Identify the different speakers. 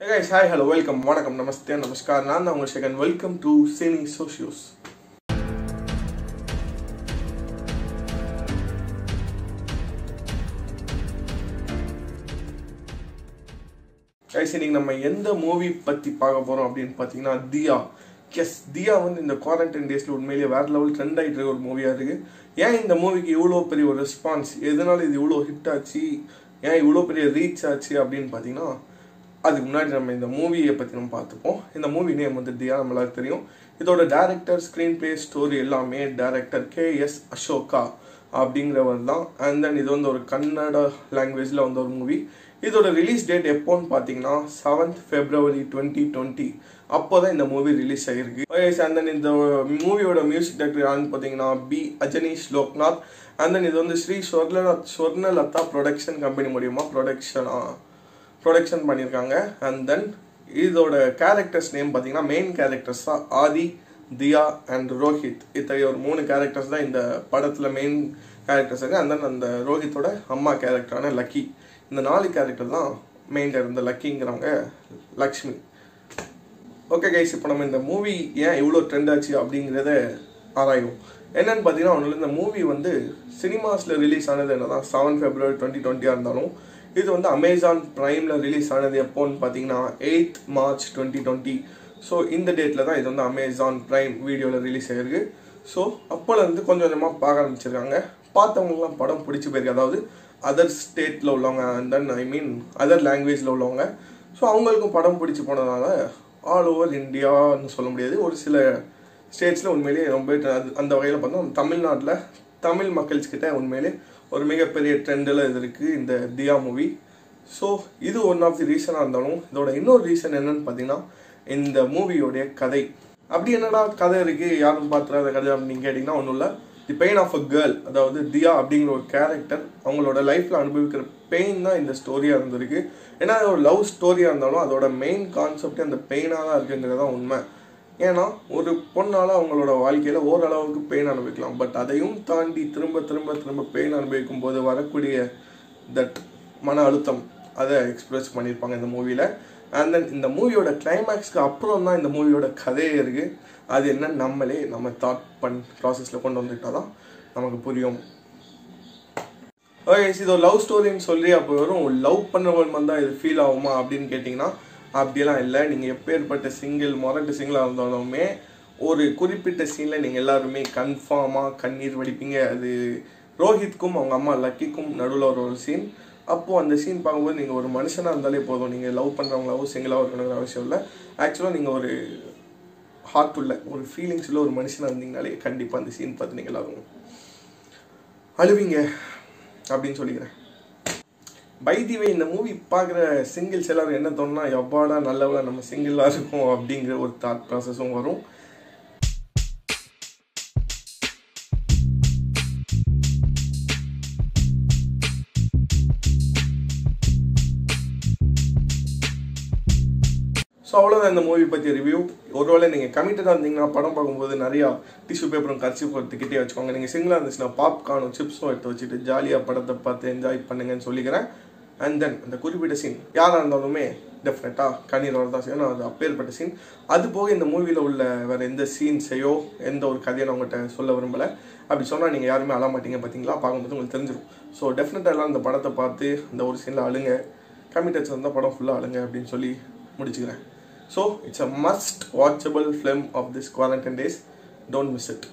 Speaker 1: Hey hi hello welcome வணக்கம் நமஸ்தே நமஸ்கார். நான் தான் உங்கள் ஷேகன் வெல்கம் டு சீனி சோஷியோஸ் கைஸ் இன்னைக்கு நம்ம எந்த மூவி பற்றி பார்க்க போகிறோம் அப்படின்னு பார்த்தீங்கன்னா தியா எஸ் தியா வந்து இந்த குவாரண்டைன் டேஸில் உண்மையிலேயே வேற லெவல் ட்ரெண்ட் ஆகிட்டு இருக்க ஒரு மூவியாக இருக்குது ஏன் இந்த மூவிக்கு இவ்வளோ பெரிய ஒரு ரெஸ்பான்ஸ் எதனால இது இவ்வளோ ஹிட் ஆச்சு? ஏன் இவ்வளோ பெரிய ரீச் ஆச்சு அப்படின்னு பார்த்தீங்கன்னா அதுக்கு முன்னாடி நம்ம இந்த மூவியை பற்றி நம்ம பார்த்துப்போம். இந்த மூவி நேம் வந்து தியா நம்மளால தெரியும். இதோட டேரக்டர் ஸ்க்ரீன் பிளே ஸ்டோரி எல்லாமே டேரக்டர் கே எஸ் அசோகா அப்படிங்கிறவர் தான். அண்ட் தென் இது வந்து ஒரு கன்னட லாங்குவேஜில் வந்த ஒரு மூவி இதோட ரிலீஸ் டேட் எப்போன்னு பார்த்தீங்கன்னா செவன்த் ஃபெப்ரவரி டுவெண்ட்டி டுவெண்ட்டி அப்போ தான் இந்த மூவி ரிலீஸ் ஆகிருக்கு அண்ட் தென் இந்த மூவியோட மியூசிக் டைரக்டர் யாருன்னு பார்த்தீங்கன்னா B Ajaneesh Loknath and then இது வந்து ஸ்ரீ ஸ்வர்ண ஸ்வர்ணலதா ப்ரொடக்ஷன் கம்பெனி மூலியமாக ப்ரொடக்ஷனாக ப்ரொடக்ஷன் பண்ணியிருக்காங்க. அண்ட் தென் இதோட கேரக்டர்ஸ் நேம் பார்த்தீங்கன்னா மெயின் கேரக்டர்ஸ் தான் ஆதி தியா அண்ட் ரோஹித். இத்தகைய ஒரு மூணு கேரக்டர்ஸ் தான் இந்த படத்தில் மெயின் கேரக்டர்ஸ் இருக்கு. அண்ட் தென் அந்த ரோஹித்தோட அம்மா கேரக்டரான லக்கி. இந்த நாலு கேரக்டர் தான் மெயின் இந்த லக்கிங்கிறவங்க லக்ஷ்மி. ஓகே கைஸ் இப்போ நம்ம இந்த மூவி ஏன் இவ்வளோ ட்ரெண்ட் ஆச்சு அப்படிங்கிறத ஆராய்வோம். என்னன்னு பார்த்தீங்கன்னா ஒன்றும் இந்த மூவி வந்து சினிமாஸில் ரிலீஸ் ஆனது என்ன தான் செவன் ஃபெப்ரவரி டுவெண்ட்டி டுவெண்ட்டியாக இருந்தாலும் இது வந்து அமேசான் ப்ரைமில் ரிலீஸ் ஆனது எப்போன்னு பார்த்தீங்கன்னா eighth March twenty twenty so இந்த டேட்டில் தான் இது வந்து அமேசான் ப்ரைம் வீடியோவில் ரிலீஸ் ஆகிருக்கு ஸோ அப்போலேருந்து கொஞ்சம் கொஞ்சமாக பார்க்க ஆரம்பிச்சிருக்காங்க. பார்த்தவங்களுக்குலாம் படம் பிடிச்சி போயிருக்கு. அதாவது அதர் ஸ்டேட்டில் உள்ளவங்க and then I mean other லாங்குவேஜில் உள்ளவங்க. ஸோ அவங்களுக்கும் படம் பிடிச்சி போனதுனால ஆல் ஓவர் இந்தியான்னு சொல்ல முடியாது. ஒரு சில ஸ்டேட்ஸில் உண்மையிலேயே ரொம்ப அந்த வகையில் பார்த்தோம். தமிழ்நாட்டில் தமிழ் மக்கள்கிட்ட உண்மையிலே ஒரு மிகப்பெரிய ட்ரெண்டில் இது இருக்குது இந்த தியா மூவி. ஸோ இது ஒன் ஆஃப் தி ரீசனாக இருந்தாலும் இதோட இன்னொரு ரீசன் என்னன்னு பார்த்தீங்கன்னா இந்த மூவியோடைய கதை. அப்படி என்னடா கதை இருக்குது யாரும் பார்த்துறாத கதை அப்படின்னு கேட்டிங்கன்னா ஒன்றும் இல்லை. The pain of a girl அதாவது தியா அப்படிங்கிற ஒரு கேரக்டர் அவங்களோட லைஃப்பில் அனுபவிக்கிற பெயின் தான் இந்த ஸ்டோரியாக இருந்திருக்கு. ஏன்னா ஒரு லவ் ஸ்டோரியாக இருந்தாலும் அதோட மெயின் கான்செப்டே அந்த பெயினாக தான் இருக்குங்கிறது தான் உண்மை. ஏன்னா ஒரு பொண்ணால் அவங்களோட வாழ்க்கையில் ஓரளவுக்கு பெயின் அனுபவிக்கலாம். பட் அதையும் தாண்டி திரும்ப திரும்ப திரும்ப பெயின் அனுபவிக்கும் போது வரக்கூடிய தட் மன அழுத்தம் அதை எக்ஸ்பிரஸ் பண்ணியிருப்பாங்க இந்த மூவியில் அண்ட் தென் இந்த மூவியோட கிளைமேக்ஸ்க்கு அப்புறம் தான் இந்த மூவியோட கதையே இருக்குது அது என்ன நம்மளே நம்ம தாட் பண் ப்ராசஸில் கொண்டு வந்துட்டால் தான் நமக்கு புரியும். ஓகே இது ஒரு லவ் ஸ்டோரின்னு சொல்லி அப்போ வரும் லவ் பண்ணவன் தான் இது ஃபீல் ஆகுமா அப்படின்னு கேட்டிங்கன்னா அப்படிலாம் இல்லை. நீங்கள் எப்பேற்பட்ட சிங்கிள் மொரட்டு சிங்கிளாக இருந்தாலுமே ஒரு குறிப்பிட்ட சீனில் நீங்கள் எல்லாருமே கன்ஃபார்மாக கண்ணீர் வடிப்பீங்க. அது ரோஹித்க்கும் அவங்க அம்மா லக்கிக்கும் நடுவில் ஒரு ஒரு சீன் அப்போது அந்த சீன் பார்க்கும்போது நீங்கள் ஒரு மனுஷனாக இருந்தாலே போதும். நீங்கள் லவ் பண்ணுறவங்களாவும் சிங்கிளாக இருக்கணுங்கிற அவசியம் இல்லை. ஆக்சுவலாக நீங்கள் ஒரு ஹார்ட் உள்ள ஒரு ஃபீலிங்ஸ் உள்ள ஒரு மனுஷனாக இருந்தீங்கனாலே கண்டிப்பாக அந்த சீன் பார்த்து நீங்கள் எல்லாரும் அழுவீங்க அப்படின்னு சொல்லிக்கிறேன். பைதிவே இந்த மூவி பார்க்குற சிங்கிள்ஸ் எல்லாரும் என்ன தோணுனா எவ்வாடா நல்லவளா நம்ம சிங்கிளாக இருக்கும் அப்படிங்கிற ஒரு தாட் ப்ராசஸும் வரும். ஸோ அவ்வளோதான் இந்த மூவி பற்றி ரிவ்யூ ஒருவேளை நீங்கள் கமிட்டடாக இருந்தீங்கன்னா படம் பார்க்கும்போது நிறையா டிஷ்யூ பேப்பரும் கரைச்சி போகிறதுக்கிட்டே வச்சுக்கோங்க. நீங்கள் சிங்கிளாக இருந்துச்சுன்னா பாப்கார்னும் சிப்ஸும் எடுத்து வச்சுட்டு ஜாலியாக படத்தை பார்த்து என்ஜாய் பண்ணுங்கன்னு சொல்லிக்கிறேன். அண்ட் தென் அந்த குறிப்பிட்ட சீன் யாராக இருந்தாலுமே டெஃபினட்டாக கண்ணீர் வரதான் செய்யும் அது அப்பேற்பட்ட சீன் அது போக இந்த மூவியில் உள்ள வேறு எந்த சீன்ஸையோ எந்த ஒரு கதையை நான் உங்கள்கிட்ட சொல்ல விரும்பலை. அப்படி சொன்னால் நீங்கள் யாருமே அழ மாட்டீங்க பார்த்தீங்களா பார்க்கும்போது உங்களுக்கு தெரிஞ்சிடும் ஸோ டெஃபினட்டாக எல்லாம் அந்த படத்தை பார்த்து அந்த ஒரு சீனில் அழுங்க. கமிட்டட்ஸ் இருந்தால் படம் ஃபுல்லாக அழுங்க அப்படின்னு சொல்லி முடிச்சுக்கிறேன். So it's a must watchable film of this quarantine days don't miss it